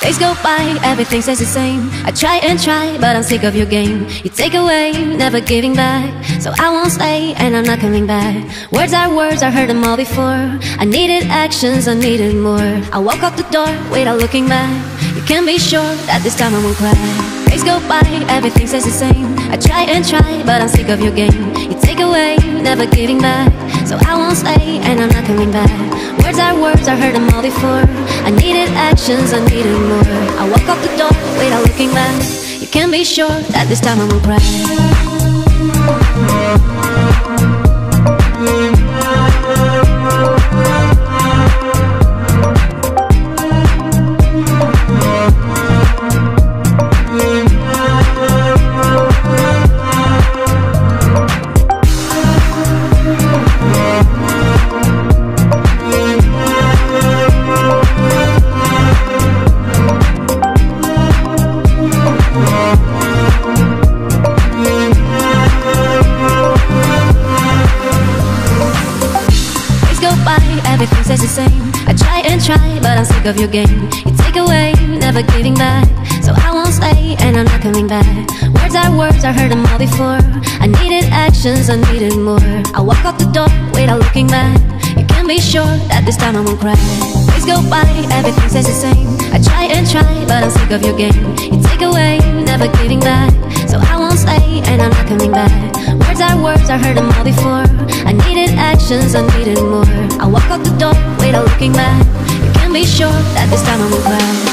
Days go by, everything stays the same. I try and try, but I'm sick of your game. You take away, never giving back. So I won't stay, and I'm not coming back. Words are words, I heard them all before. I needed actions, I needed more. I walk out the door without looking back. You can be sure that this time I won't cry. Days go by, everything stays the same. I try and try, but I'm sick of your game. You take away, never giving back. So I won't stay, and I'm not coming back. Words are words, I heard them all before. I needed actions, I needed more. I walk out the door without looking back. You can be sure that this time I won't cry. Same. I try and try, but I'm sick of your game. You take away, never giving back. So I won't stay, and I'm not coming back. Words are words, I heard them all before. I needed actions, I needed more. I walk out the door without looking back. You can be sure that this time I won't cry. Days go by, everything stays the same. I try and try, but I'm sick of your game. You take away, never giving back. Words I heard them all before. I needed actions, I needed more. I walk out the door without looking back. You can be sure that this time I won't cry. It's over